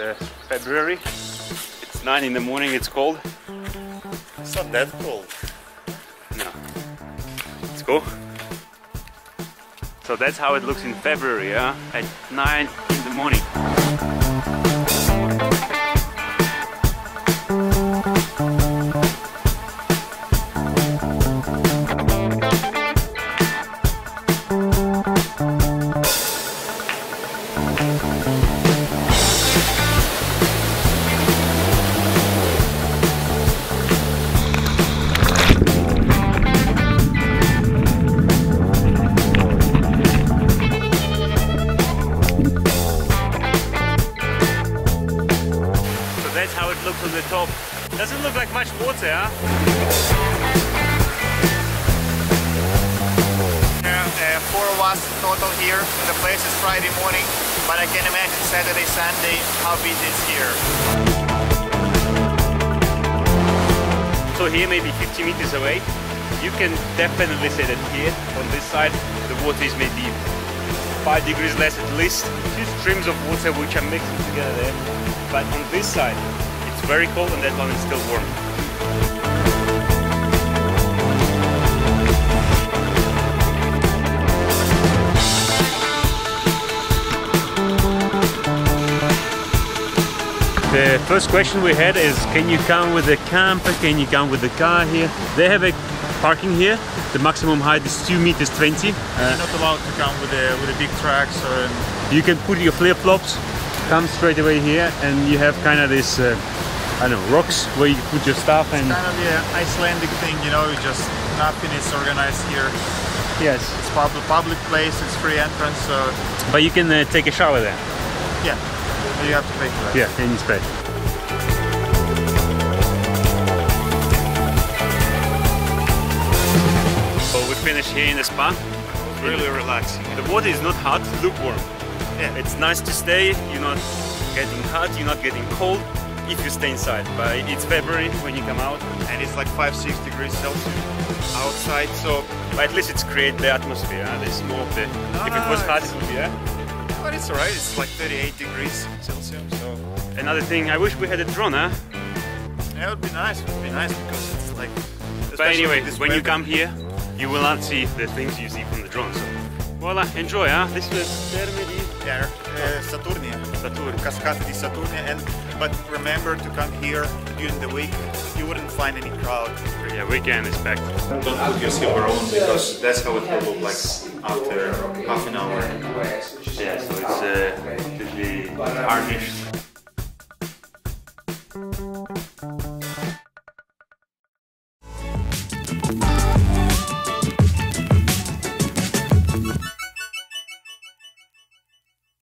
uh, February. It's 9 in the morning, it's cold. It's not that cold. No. Let's go. So that's how it looks in February, yeah? At 9 in the morning. That's how it looks on the top. Doesn't look like much water, huh? Yeah, uh, four of us total here. The place is Friday morning, but I can imagine Saturday, Sunday, how busy it's here. So here maybe 50 meters away, you can definitely say that here on this side the water is maybe 5 degrees less at least. Two streams of water which are mixing together there. But on this side it's very cold and that one is still warm. The first question we had is can you come with a camper, can you come with a car here? They have a parking here, the maximum height is 2 meters 20. Uh, You're not allowed to come with the with the big trucks or you can put your flip-flops, come straight away here and you have kind of this, uh, I don't know, rocks where you put your stuff and kind of the Icelandic thing, you know, just nothing is organized here. yes, It's public public place, it's free entrance, so but you can uh, take a shower there. yeah, you have to pay for that. Yeah, in Spain. So we finished here in the spa. Really relaxing. The water is not hot, lukewarm. Yeah. It's nice to stay, you're not getting hot, you're not getting cold if you stay inside. But it's February when you come out, And it's like 5 6 degrees Celsius outside, so but at least it's create the atmosphere. Uh, there's more of the. if it was hot, it would be there. but it's alright, it's like 38 degrees Celsius, so Another thing, I wish we had a drone, huh? yeah, it would be nice, it would be nice because it's like But anyway, when you come here, you will not see the things you see from the drone. So, voila, enjoy, huh? This was Terme di Yeah, uh, Saturnia. Saturn. Cascata di Saturnia, and but remember to come here during the week. You wouldn't find any crowd. Yeah, weekend is packed. Don't put your silver on because that's how it will look like after half an hour. Yeah, so it's uh, completely tarnished